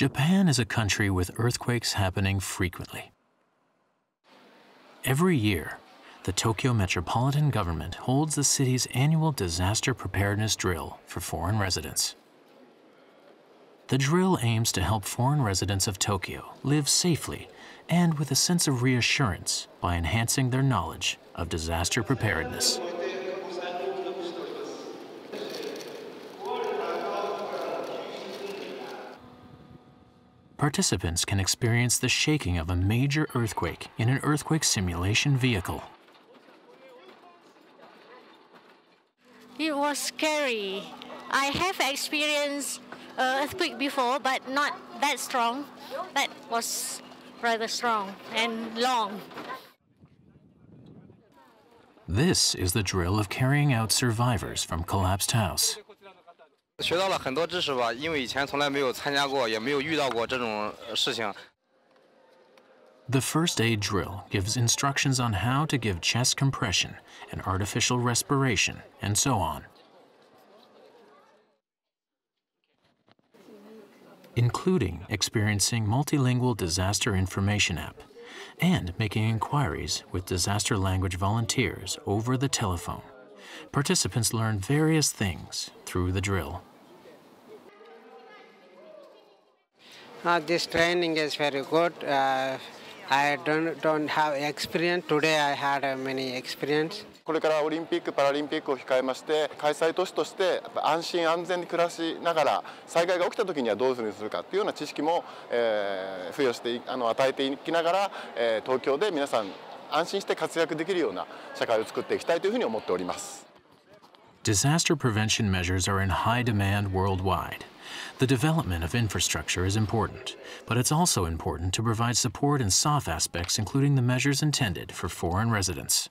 Japan is a country with earthquakes happening frequently. Every year, the Tokyo Metropolitan Government holds the city's annual disaster preparedness drill for foreign residents. The drill aims to help foreign residents of Tokyo live safely and with a sense of reassurance by enhancing their knowledge of disaster preparedness. Participants can experience the shaking of a major earthquake in an earthquake simulation vehicle. It was scary. I have experienced earthquake before, but not that strong. That was rather strong and long. This is the drill of carrying out survivors from collapsed house. 学到了很多知识吧，因为以前从来没有参加过，也没有遇到过这种事情。The first aid drill gives instructions on how to give chest compression and artificial respiration, and so on. Including experiencing multilingual disaster information app and making inquiries with disaster language volunteers over the telephone. Participants learn various things through the drill. Uh, this training is very good. Uh, I don't, don't have experience. Today I had uh, many experience. これからオリンピック・パラリンピックを控えまして開催都市として安心安全に暮らしながら災害が起きた時にはどういうふうにするかというような知識も、えー、付与してあの与えていきながら、えー、東京で皆さん安心して活躍できるような社会を作っていきたいというふうに思っております。Disaster prevention measures are in high demand worldwide. The development of infrastructure is important, but it's also important to provide support in soft aspects including the measures intended for foreign residents.